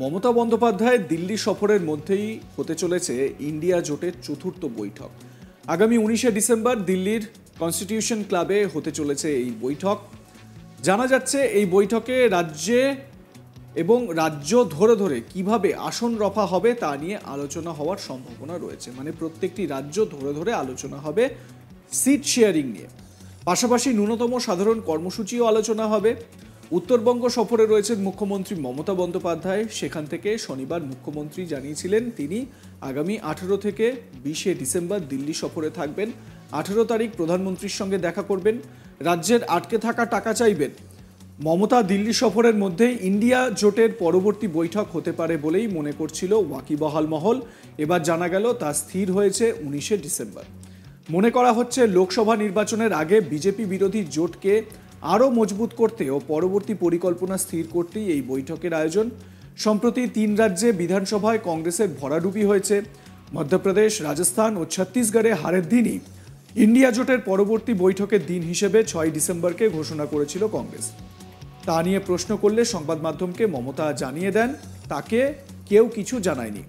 মমতা বন্দ্যোপাধ্যায় দিল্লি সফরের মধ্যেই হতে চলেছে ইন্ডিয়া জোটের চতুর্থ বৈঠক। আগামী উনিশে ডিসেম্বর দিল্লির কনস্টিটিউশন ক্লাবে হতে চলেছে এই বৈঠক। জানা যাচ্ছে এই বৈঠকে রাজ্যে এবং রাজ্য ধরে ধরে কীভাবে আসন রফা হবে তা নিয়ে আলোচনা হওয়ার সম্ভাবনা রয়েছে। মানে প্রত্যেকটি রাজ্য ধরে ধরে আলোচনা হবে সিট শেয়ারিং নিয়ে। পাশাপাশি ন্যূনতম সাধারণ কর্মসূচিও আলোচনা হবে। উত্তরবঙ্গ সফরে রয়েছেন মুখ্যমন্ত্রী মমতা বন্দ্যোপাধ্যায়। সেখান থেকে শনিবার মুখ্যমন্ত্রী জানিয়েছিলেন, তিনি আগামী আঠেরো থেকে বিশে ডিসেম্বর দিল্লি সফরে থাকবেন। আঠেরো তারিখ প্রধানমন্ত্রীর সঙ্গে দেখা করবেন। রাজ্যের আটকে থাকা টাকা চাইবেন। মমতা দিল্লি সফরের মধ্যেই ইন্ডিয়া জোটের পরবর্তী বৈঠক হতে পারে বলেই মনে করছিল ওয়াকিবহাল মহল। এবার জানা গেল, তা স্থির হয়েছে উনিশে ডিসেম্বর। মনে করা হচ্ছে, লোকসভা নির্বাচনের আগে বিজেপি বিরোধী জোটকে আরও মজবুত করতে ও পরবর্তী পরিকল্পনা স্থির করতেই এই বৈঠকের আয়োজন। সম্প্রতি তিন রাজ্যে বিধানসভায় কংগ্রেসের ভরাডুবি হয়েছে। মধ্যপ্রদেশ, রাজস্থান ও ছত্তিশগড়ে হারের দিনই ইন্ডিয়া জোটের পরবর্তী বৈঠকের দিন হিসেবে ছয় ডিসেম্বরকে ঘোষণা করেছিল কংগ্রেস। তা নিয়ে প্রশ্ন করলে সংবাদ মাধ্যমকে মমতা জানিয়ে দেন। তাকে কেউ কিছু জানায়নি।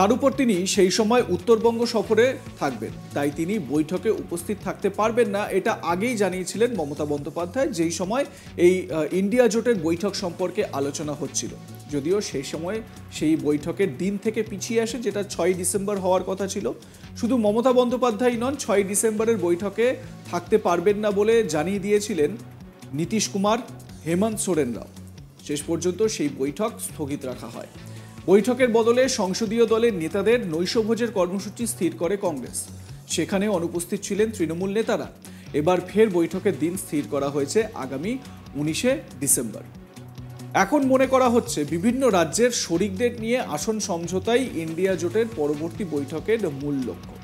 তার উপর তিনি সেই সময় উত্তরবঙ্গ সফরে থাকবেন। তাই তিনি বৈঠকে উপস্থিত থাকতে পারবেন না, এটা আগেই জানিয়েছিলেন মমতা বন্দ্যোপাধ্যায়, যেই সময় এই ইন্ডিয়া জোটের বৈঠক সম্পর্কে আলোচনা হচ্ছিল। যদিও সেই সময় সেই বৈঠকের দিন থেকে পিছিয়ে আসে, যেটা ছয় ডিসেম্বর হওয়ার কথা ছিল। শুধু মমতা বন্দ্যোপাধ্যায় নন ছয় ডিসেম্বরের বৈঠকে থাকতে পারবেন না বলে জানিয়ে দিয়েছিলেন নীতিশ কুমার, হেমন্ত সোরেনরাও। শেষ পর্যন্ত সেই বৈঠক স্থগিত রাখা হয়। বৈঠকের বদলে সংসদীয় দলের নেতাদের নৈশভোজের কর্মসূচি স্থির করে কংগ্রেস। সেখানে অনুপস্থিত ছিলেন তৃণমূল নেতারা। এবার ফের বৈঠকের দিন স্থির করা হয়েছে আগামী উনিশে ডিসেম্বর। এখন মনে করা হচ্ছে বিভিন্ন রাজ্যের শরিকদের নিয়ে আসন সমঝোতাই ইন্ডিয়া জোটের পরবর্তী বৈঠকের মূল লক্ষ্য।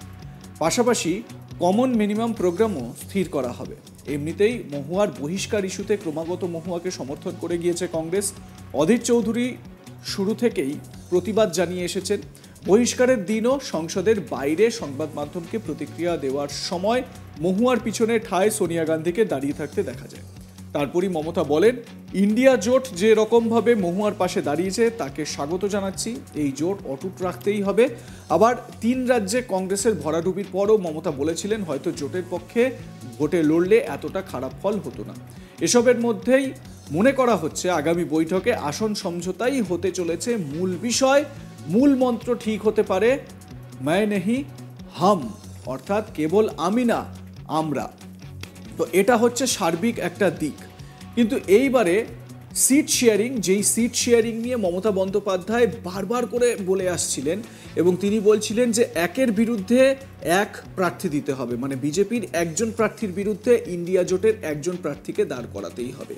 পাশাপাশি কমন মিনিমাম প্রোগ্রামও স্থির করা হবে। এমনিতেই মহুয়ার বহিষ্কার ইস্যুতে ক্রমাগত মহুয়াকে সমর্থন করে গিয়েছে কংগ্রেস। অধীর চৌধুরী শুরু থেকেই প্রতিবাদ জানিয়ে এসেছেন। বহিষ্কারের দিনও সংসদের বাইরে সংবাদ মাধ্যমকে প্রতিক্রিয়া দেওয়ার সময় মহুয়ার পিছনে ঠায় সোনিয়া গান্ধীকে দাঁড়িয়ে থাকতে দেখা যায়। তারপরই মমতা বলেন ইন্ডিয়া জোট যে রকমভাবে মহুয়ার পাশে দাঁড়িয়েছে, তাকে স্বাগত জানাচ্ছি। এই জোট অটুট রাখতেই হবে। আবার তিন রাজ্যে কংগ্রেসের ভরাডুবির পরও মমতা বলেছিলেন, হয়তো জোটের পক্ষে ভোটে লড়লে এতটা খারাপ ফল হতো না। এসবের মধ্যেই মনে করা হচ্ছে, আগামী বৈঠকে আসন সমঝোতাই হতে চলেছে মূল বিষয়। মূল মন্ত্র ঠিক হতে পারে মায় নেহি হাম, অর্থাৎ কেবল আমি না, আমরা। তো এটা হচ্ছে সার্বিক একটা দিক। কিন্তু এইবারে সিট শেয়ারিং যেই সিট শেয়ারিং নিয়ে মমতা বন্দ্যোপাধ্যায় বারবার করে বলে আসছিলেন এবং তিনি বলছিলেন যে একের বিরুদ্ধে এক প্রার্থী দিতে হবে। মানে বিজেপির একজন প্রার্থীর বিরুদ্ধে ইন্ডিয়া জোটের একজন প্রার্থীকে দাঁড় করাতেই হবে।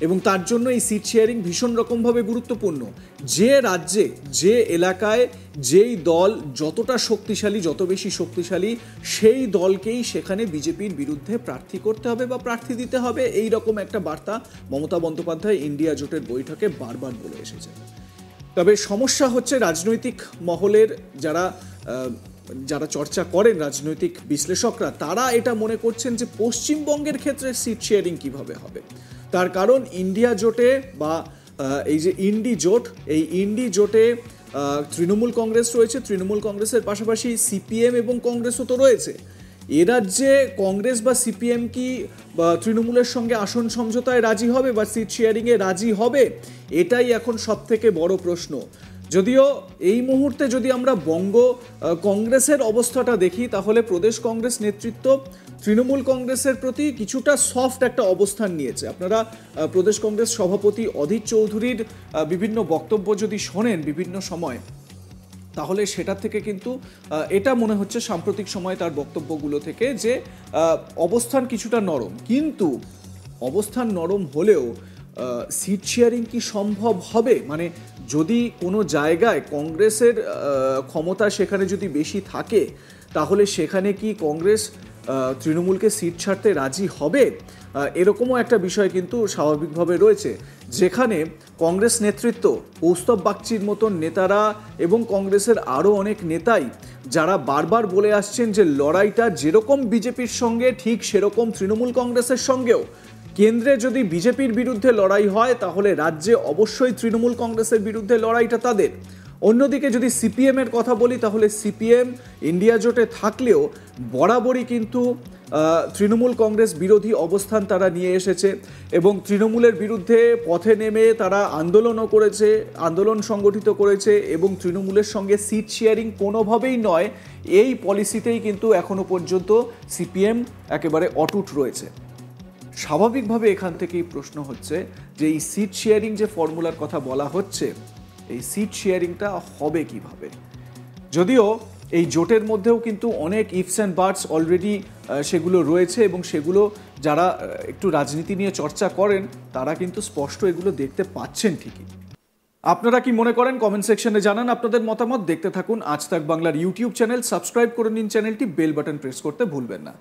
এবং তার জন্য এই সিট শেয়ারিং ভীষণ রকমভাবে গুরুত্বপূর্ণ। যে রাজ্যে, যে এলাকায়, যেই দল যতটা শক্তিশালী, যত বেশি শক্তিশালী, সেই দলকেই সেখানে বিজেপির বিরুদ্ধে প্রার্থী করতে হবে বা প্রার্থী দিতে হবে। এই রকম একটা বার্তা মমতা বন্দ্যোপাধ্যায় ইন্ডিয়া জোটের বৈঠকে বারবার বলে এসেছে তবে সমস্যা হচ্ছে রাজনৈতিক মহলের যারা যারা চর্চা করেন রাজনৈতিক বিশ্লেষকরা, তারা এটা মনে করছেন যে পশ্চিমবঙ্গের ক্ষেত্রে সিট শেয়ারিং কীভাবে হবে? তার কারণ ইন্ডিয়া জোটে বা এই যে ইন্ডি জোট, এই ইন্ডি জোটে তৃণমূল কংগ্রেস রয়েছে, তৃণমূল কংগ্রেসের পাশাপাশি সিপিএম এবং কংগ্রেসও তো রয়েছে। এ রাজ্যে কংগ্রেস বা সিপিএম কি তৃণমূলের সঙ্গে আসন সমঝোতায় রাজি হবে বা সিট শেয়ারিংয়ে রাজি হবে? এটাই এখন সব থেকে বড় প্রশ্ন। যদিও এই মুহূর্তে যদি আমরা বঙ্গ কংগ্রেসের অবস্থাটা দেখি, তাহলে প্রদেশ কংগ্রেস নেতৃত্ব তৃণমূল কংগ্রেসের প্রতি কিছুটা সফট একটা অবস্থান নিয়েছে। আপনারা প্রদেশ কংগ্রেস সভাপতি অধীর চৌধুরীর বিভিন্ন বক্তব্য যদি শোনেন বিভিন্ন সময়, তাহলে সেটা থেকে কিন্তু এটা মনে হচ্ছে সাম্প্রতিক সময়ে তার বক্তব্যগুলো থেকে যে অবস্থান কিছুটা নরম। কিন্তু অবস্থান নরম হলেও সিট শেয়ারিং কি সম্ভব হবে? মানে যদি কোনো জায়গায় কংগ্রেসের ক্ষমতা সেখানে যদি বেশি থাকে, তাহলে সেখানে কি কংগ্রেস তৃণমূলকে সিট ছাড়তে রাজি হবে? এরকমও একটা বিষয় কিন্তু স্বাভাবিকভাবে রয়েছে, যেখানে কংগ্রেস নেতৃত্ব, কৌস্তব বাগচির মতন নেতারা এবং কংগ্রেসের আরও অনেক নেতাই, যারা বারবার বলে আসছেন যে লড়াইটা যেরকম বিজেপির সঙ্গে, ঠিক সেরকম তৃণমূল কংগ্রেসের সঙ্গেও কেন্দ্রে যদি বিজেপির বিরুদ্ধে লড়াই হয়, তাহলে রাজ্যে অবশ্যই তৃণমূল কংগ্রেসের বিরুদ্ধে লড়াইটা তাদের। অন্যদিকে যদি সিপিএম এর কথা বলি, তাহলে সিপিএম ইন্ডিয়া জোটে থাকলেও বরাবরই কিন্তু তৃণমূল কংগ্রেস বিরোধী অবস্থান তারা নিয়ে এসেছে এবং তৃণমূলের বিরুদ্ধে পথে নেমে তারা আন্দোলনও করেছে, আন্দোলন সংগঠিত করেছে এবং তৃণমূলের সঙ্গে সিট শেয়ারিং কোনোভাবেই নয়। এই পলিসিতেই কিন্তু এখনও পর্যন্ত সিপিএম একেবারে অটুট রয়েছে। স্বাভাবিকভাবে এখান থেকেই প্রশ্ন হচ্ছে যে এই সিট শেয়ারিং যে ফর্মুলার কথা বলা হচ্ছে, এই সিট শেয়ারিংটা হবে কীভাবে? যদিও এই জোটের মধ্যেও কিন্তু অনেক ইফস অ্যান্ড বার্ডস অলরেডি সেগুলো রয়েছে এবং সেগুলো যারা একটু রাজনীতি নিয়ে চর্চা করেন, তারা কিন্তু স্পষ্ট এগুলো দেখতে পাচ্ছেন ঠিকই। আপনারা কি মনে করেন? কমেন্ট সেকশনে জানান আপনাদের মতামত। দেখতে থাকুন আজ তাক বাংলার ইউটিউব চ্যানেল সাবস্ক্রাইব করে নিন চ্যানেলটি। বেল বাটন প্রেস করতে ভুলবেন না।